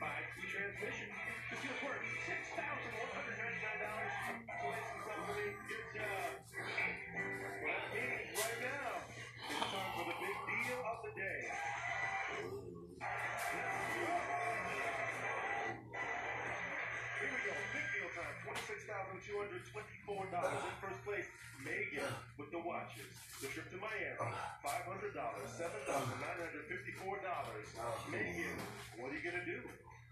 five-key transmission. The deal's worth six thousand one hundred ninety-nine dollars. Listen, somebody, good job. Well, means right now it's time for the big deal of the day. Here we go. Big deal time. Twenty-six thousand two hundred twenty-four dollars in first place. Megan with the watches. The trip to Miami. Five hundred dollars. Seven thousand nine hundred fifty-four dollars. Megan, what are you gonna do?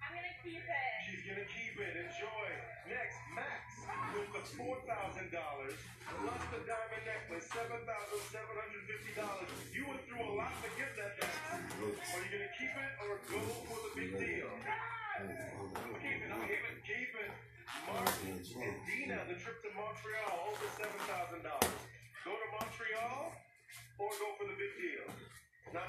I'm gonna keep it. She's gonna keep it. Enjoy. Next, Max with the four thousand dollars plus the diamond necklace, seven thousand seven hundred fifty dollars. You went through a lot to get that Max. Are you gonna keep it or go for the big deal? Keep it, keep it, keep it. Martin and Dina, the trip to Montreal, over seven thousand dollars. Go to Montreal or go for the big deal. Not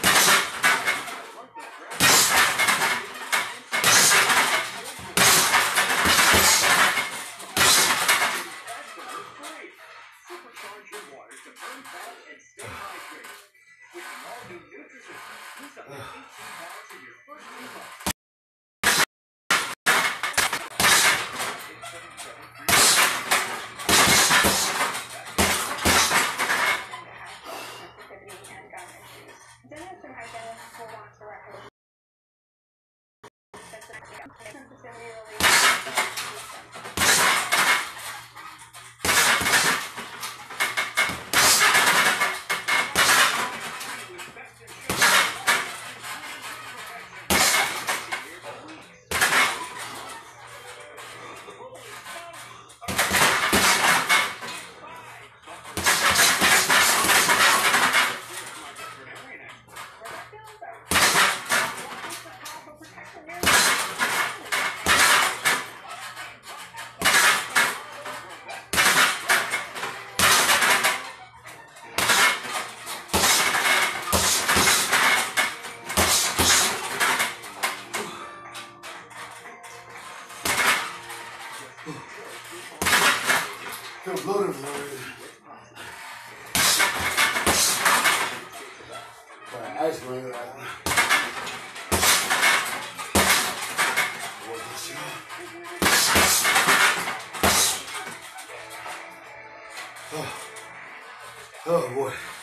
oh boy.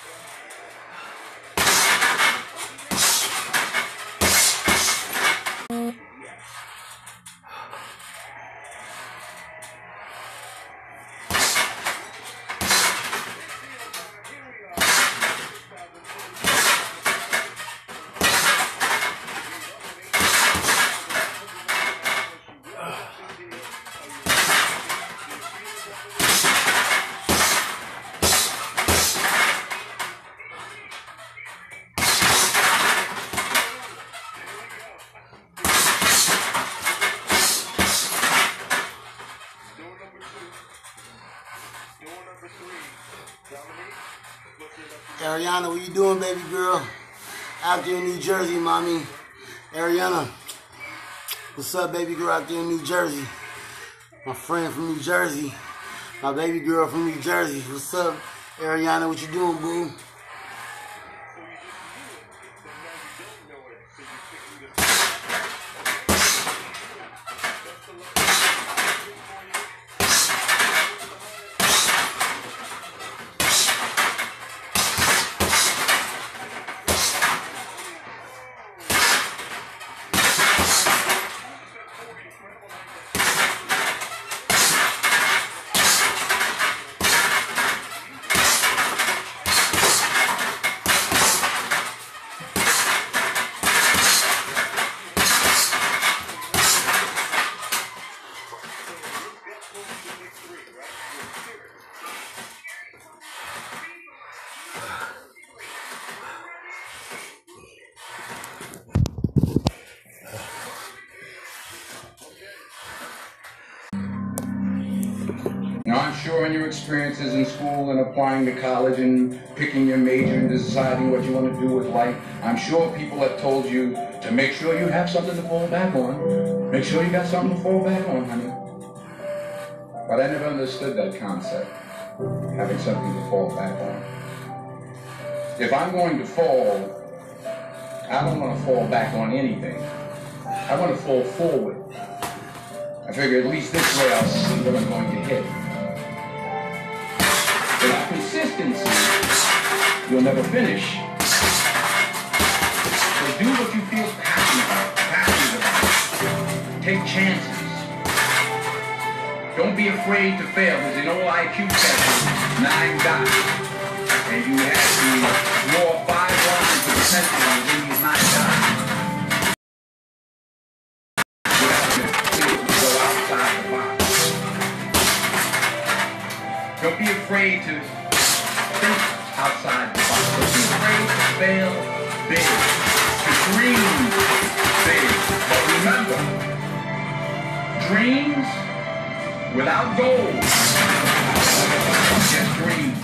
Ariana, what you doing, baby girl? Out there in New Jersey, mommy. Ariana. What's up, baby girl out there in New Jersey? My friend from New Jersey. My baby girl from New Jersey. What's up, Ariana? What you doing, boo? In your experiences in school and applying to college and picking your major and deciding what you want to do with life, I'm sure people have told you to make sure you have something to fall back on. Make sure you got something to fall back on, honey. But I never understood that concept, having something to fall back on. If I'm going to fall, I don't want to fall back on anything. I want to fall forward. I figure at least this way I'll see what I'm going to hit. Consistency, you'll never finish. So do what you feel passionate about, passionate about. Take chances. Don't be afraid to fail. There's an old IQ test, nine dots, and you have to draw five ones into the center think outside the box. Don't be afraid to fail big, to dream big. But remember, dreams without goals just dreams.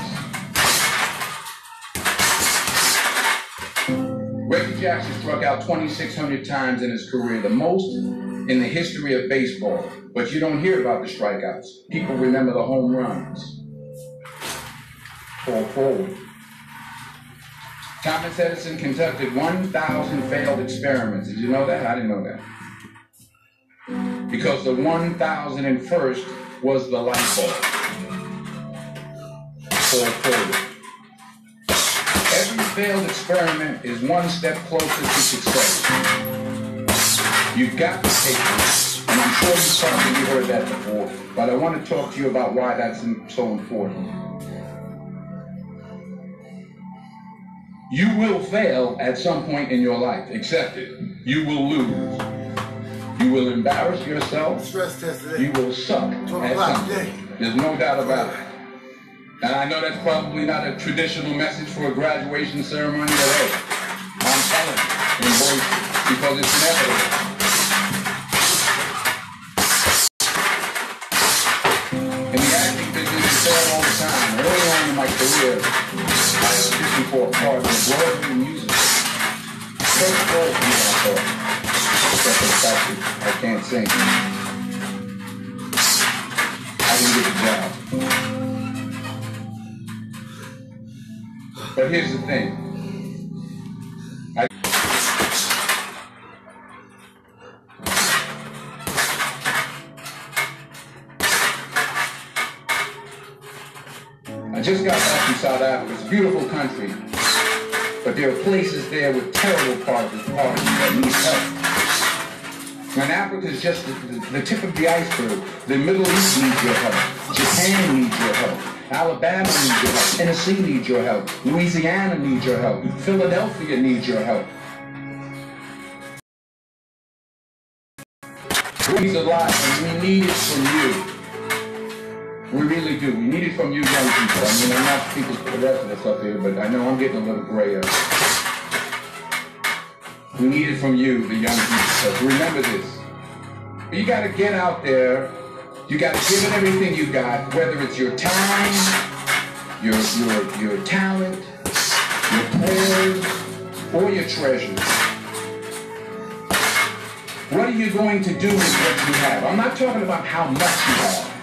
Reggie Jackson struck out 2,600 times in his career, the most in the history of baseball. But you don't hear about the strikeouts. People remember the home runs. Fall forward. Thomas Edison conducted 1,000 failed experiments. Did you know that? I didn't know that. Because the 1,001st was the light bulb. Fall forward. Every failed experiment is one step closer to success. You've got to take. And I'm sure you probably heard that before, but I want to talk to you about why that's so important. You will fail at some point in your life. Accept it. You will lose. You will embarrass yourself. Stress test. You will suck at something. There's no doubt about it. And I know that's probably not a traditional message for a graduation ceremony, but hey, I'm telling you, embrace it because it's inevitable. In the acting business, you all the time. Early on in my career, Broadway music. Except for the fact that I can't sing. I didn't get the job. But here's the thing. Africa. It's a beautiful country. But there are places there with terrible poverty poverty that need help. And Africa is just the, the, tip of the iceberg. The Middle East needs your help. Japan needs your help. Alabama needs your help. Tennessee needs your help. Louisiana needs your help. Philadelphia needs your help. A lot, and we need it from you. We really do. We need it from you young people. I mean, I'm not speaking for the rest of us up here, but I know I'm getting a little grayer. We need it from you, the young people. So remember this. You got to get out there. You got to give it everything you got, whether it's your time, your your your talent, your prayers, or your treasures. What are you going to do with what you have? I'm not talking about how much you have.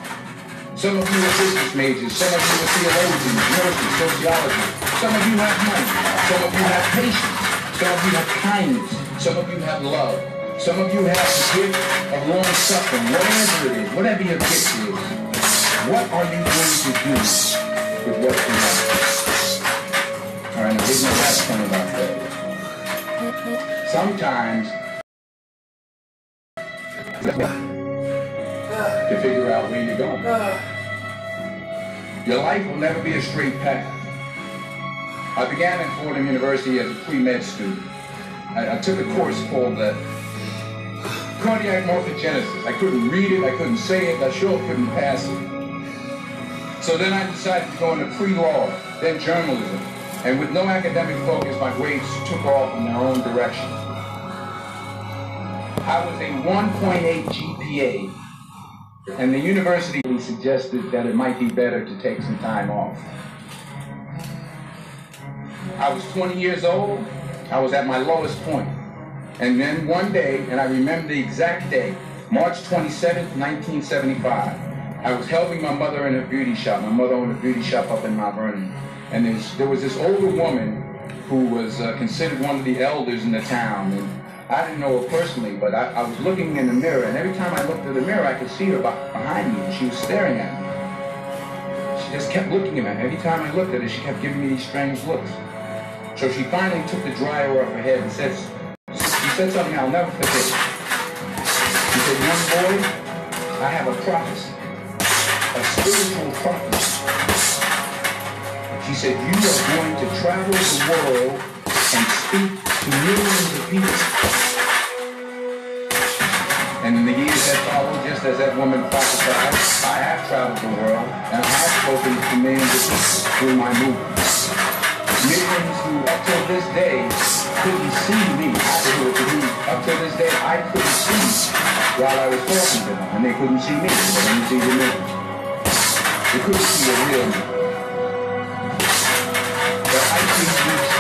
Some of you are business majors, some of you are theologians, nurses, sociologists. Some of you have money, some of you have patience, some of you have kindness, some of you have love. Some of you have the gift of long suffering, whatever it is, whatever your gift is. What are you going to do with what you have? All right, now here's my last point about that. Sometimes to figure out where you're going. Your life will never be a straight path. I began at Fordham University as a pre-med student. I, I took a course called uh, cardiac morphogenesis. I couldn't read it, I couldn't say it, I sure couldn't pass it. So then I decided to go into pre-law, then journalism. And with no academic focus, my grades took off in their own direction. I was a 1.8 GPA, and the university suggested that it might be better to take some time off. I was 20 years old. I was at my lowest point. And then one day, and I remember the exact day, March 27th, 1975, I was helping my mother in a beauty shop. My mother owned a beauty shop up in Mount Vernon. And there was, there was this older woman who was uh, considered one of the elders in the town. And I didn't know her personally, but I, I was looking in the mirror, and every time I looked in the mirror, I could see her behind me, and she was staring at me. She just kept looking at me. Every time I looked at her, she kept giving me these strange looks. So she finally took the dryer off her head and said, she said something I'll never forget. She said, young boy, I have a prophecy, a spiritual prophecy. She said, you are going to travel the world and speak to millions of people. And in the years that followed, just as that woman prophesied, I have traveled the world and I have spoken to millions of people through my movement. Millions who, up till this day, couldn't see me. Who, up till this day, I couldn't see while I was talking to them, and they couldn't see me, they couldn't see the movement. They couldn't see the real me. But I see you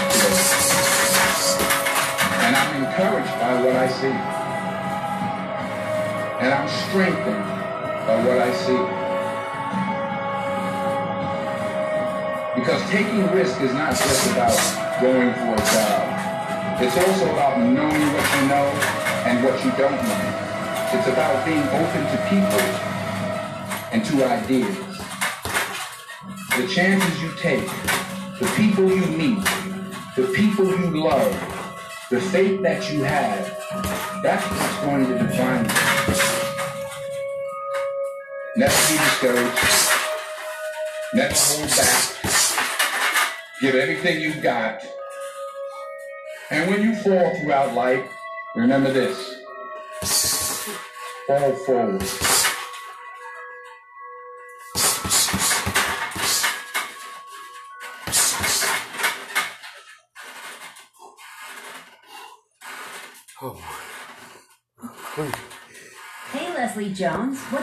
see. And I'm strengthened by what I see. Because taking risk is not just about going for a job. It's also about knowing what you know and what you don't know. It's about being open to people and to ideas. The chances you take, the people you meet, the people you love, the faith that you have, that's what's going to define you. Never be discouraged. Never hold back. Give everything you've got. And when you fall throughout life, remember this. Fall forward. Jones. What's